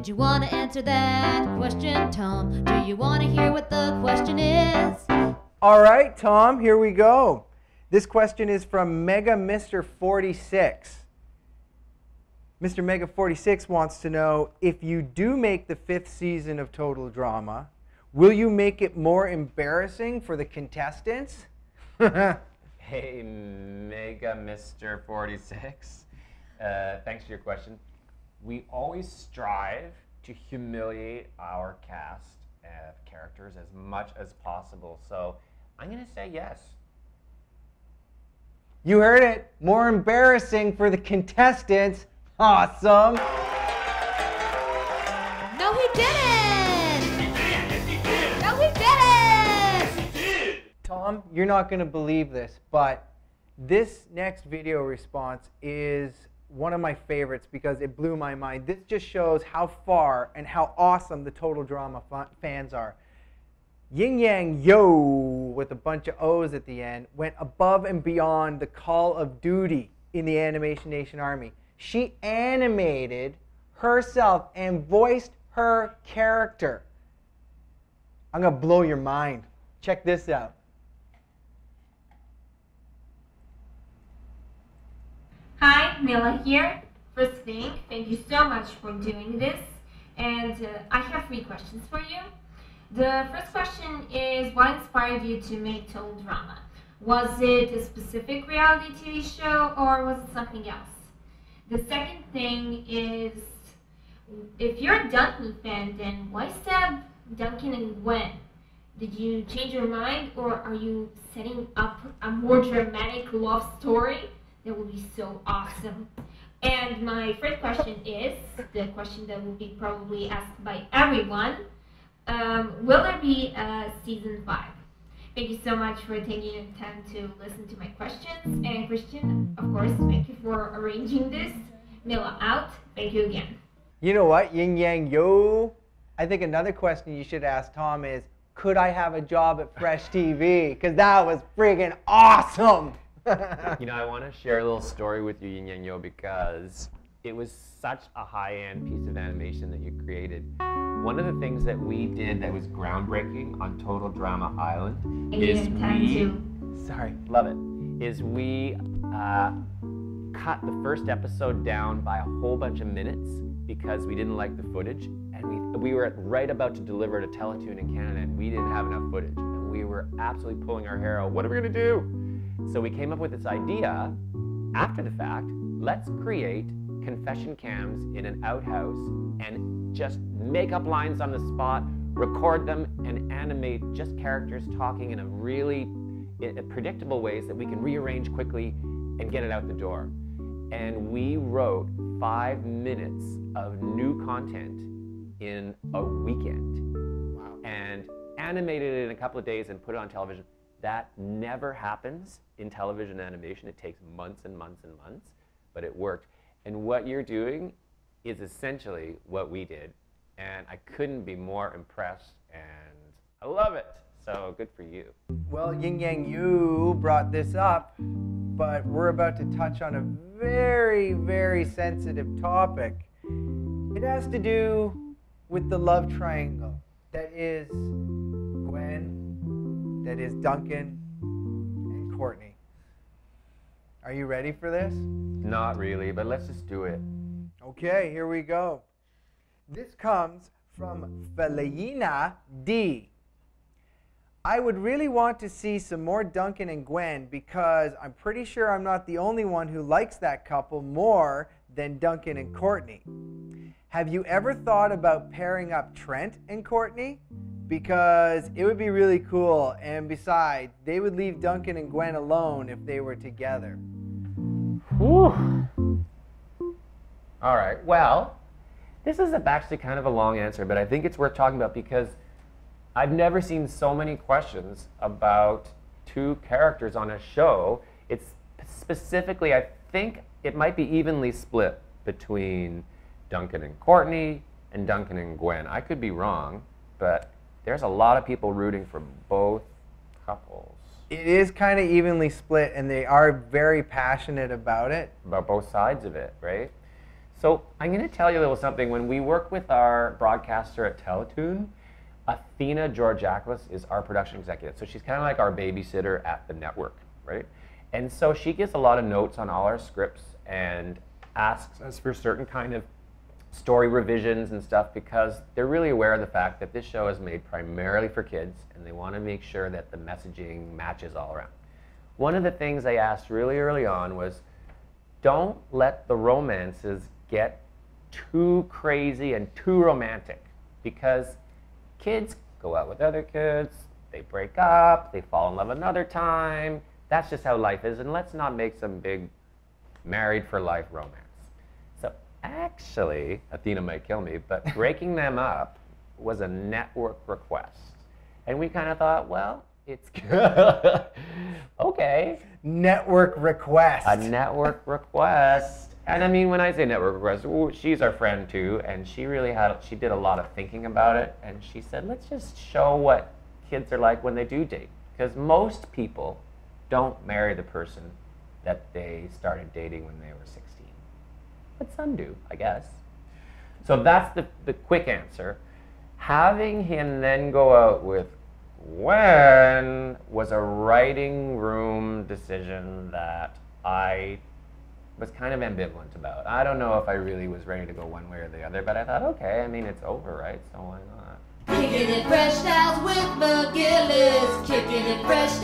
Did you want to answer that question, Tom? Do you want to hear what the question is? All right, Tom, here we go. This question is from Mega Mr. 46. Mr. Mega 46 wants to know if you do make the fifth season of Total Drama, will you make it more embarrassing for the contestants? Hey, Mega Mr. 46. Uh, thanks for your question. We always strive to humiliate our cast of characters as much as possible. So I'm going to say yes. You heard it. More embarrassing for the contestants. Awesome. No, he didn't! No, he didn't! Tom, you're not going to believe this, but this next video response is one of my favorites because it blew my mind. This just shows how far and how awesome the Total Drama fa- fans are. Yin Yang Yo, with a bunch of O's at the end, went above and beyond the call of duty in the Animation Nation Army. She animated herself and voiced her character. I'm going to blow your mind. Check this out. Mila here. First thing, thank you so much for doing this. And uh, I have three questions for you. The first question is what inspired you to make Total Drama? Was it a specific reality TV show or was it something else? The second thing is if you're a Duncan fan, then why stab Duncan and Gwen? Did you change your mind or are you setting up a more dramatic love story? That would be so awesome. And my first question is the question that will be probably asked by everyone. Um, will there be a season five? Thank you so much for taking the time to listen to my questions. And Christian, of course, thank you for arranging this. Mila out. Thank you again. You know what? Yin Yang Yo. I think another question you should ask Tom is could I have a job at Fresh TV? Because that was friggin' awesome. You know, I want to share a little story with you, Yin Yang Yo, because it was such a high-end piece of animation that you created. One of the things that we did that was groundbreaking on Total Drama Island is we. Sorry, love it. Is we uh, cut the first episode down by a whole bunch of minutes because we didn't like the footage, and we we were right about to deliver it to Teletoon in Canada, and we didn't have enough footage, and we were absolutely pulling our hair out. What are we gonna do? So we came up with this idea after the fact. Let's create confession cams in an outhouse and just make up lines on the spot, record them, and animate just characters talking in a really predictable ways that we can rearrange quickly and get it out the door. And we wrote five minutes of new content in a weekend Wow. and animated it in a couple of days and put it on television. That never happens in television animation. It takes months and months and months, but it worked. And what you're doing is essentially what we did. And I couldn't be more impressed, and I love it. So good for you. Well, Yin Yang Yo brought this up, but we're about to touch on a very, very sensitive topic. It has to do with the love triangle that is that is Duncan, and Courtney. Are you ready for this? Not really, but let's just do it. Okay, here we go. This comes from Felayina D. I would really want to see some more Duncan and Gwen because I'm pretty sure I'm not the only one who likes that couple more than Duncan and Courtney. Have you ever thought about pairing up Trent and Courtney? Because it would be really cool, and besides, they would leave Duncan and Gwen alone if they were together. Whew. All right. Well, this is actually kind of a long answer, but I think it's worth talking about because I've never seen so many questions about two characters on a show. It's specifically, I think it might be evenly split between Duncan and Courtney and Duncan and Gwen. I could be wrong, but there's a lot of people rooting for both couples, It is kind of evenly split, and they are very passionate about it. about both sides of it, right? So I'm going to tell you a little something. When we work with our broadcaster at Teletoon, Athena Georgaklis is our production executive. So she's kind of like our babysitter at the network, right? And so she gets a lot of notes on all our scripts and asks us for certain kind of story revisions and stuff because they're really aware of the fact that this show is made primarily for kids and they want to make sure that the messaging matches all around. One of the things I asked really early on was don't let the romances get too crazy and too romantic because kids go out with other kids, they break up, they fall in love another time. That's just how life is, and let's not make some big married for life romance. So actually, Athena might kill me, but breaking them up was a network request. And we kind of thought, well, it's good. okay. Network request. A network request. And I mean, when I say network request, ooh, she's our friend too, and she really had, she did a lot of thinking about it, and she said, let's just show what kids are like when they do date. Because most people don't marry the person that they started dating when they were 16. But some do, I guess. So that's the, the quick answer. Having him then go out with Gwen was a writing room decision that I was kind of ambivalent about. I don't know if I really was ready to go one way or the other, but I thought, okay, I mean, it's over, right? So why not? Kicking it fresh with McGillis. Kicking it fresh